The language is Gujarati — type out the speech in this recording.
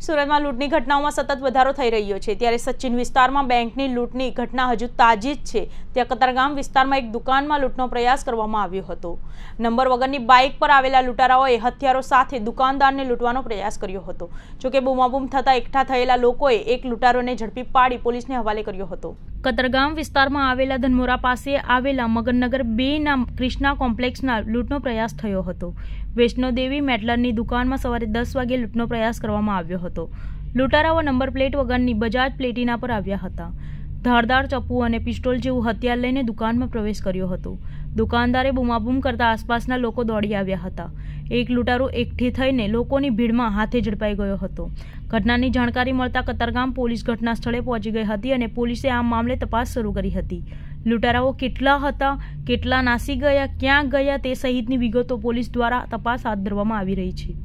સુરતમાં લૂંટની ઘટનાઓમાં સતત વધારો થઈ રહ્યો છે. ત્યારે સચિન વિસ્તારમાં બેંકની લૂંટની ઘટના હજુ તાજી જ છે. ત્યાં કતારગામ વિસ્તારમાં એક દુકાનમાં લૂંટનો પ્રયાસ કરવામાં આવ્યો હતો. નંબર વગરની બાઇક પર આવેલા લૂંટારાઓએ હથિયારો સાથે દુકાનદારને લૂંટવાનો પ્રયાસ કર્યો હતો. જોકે બૂમાબૂમ થતા એકઠા થયેલા લોકોએ એક લૂંટારોને ઝડપી પાડી પોલીસને હવાલે કર્યો હતો. કતરગામ વિસ્તારમાં આવેલા ધનમોરા પાસે આવેલા મગનનગર બે ના ક્રિષ્ના કોમ્પ્લેક્સના લૂંટનો પ્રયાસ થયો હતો. વૈષ્ણોદેવી મેટલરની દુકાનમાં સવારે દસ વાગે લૂંટનો પ્રયાસ કરવામાં આવ્યો હતો. લૂંટારાઓ નંબર પ્લેટ વગરની બજાજ પ્લેટિના પર આવ્યા હતા. ધારદાર ચપ્પુ અને પિસ્ટોલ જેવું હથિયાર લઈને દુકાનમાં પ્રવેશ કર્યો હતો. દુકાનદારે બૂમાબૂમ કરતા આસપાસના લોકો દોડી આવ્યા હતા. એક લૂંટારો એકઠી થઈને લોકોની ભીડમાં હાથે ઝડપાઈ ગયો હતો. ઘટનાની જાણકારી મળતા કતારગામ પોલીસ ઘટના સ્થળે પહોંચી ગઈ હતી અને પોલીસે આ મામલે તપાસ શરૂ કરી હતી. લૂંટારાઓ કેટલા હતા, કેટલા નાસી ગયા, ક્યાં ગયા તે સહિતની વિગતો પોલીસ દ્વારા તપાસ હાથ ધરવામાં આવી રહી છે.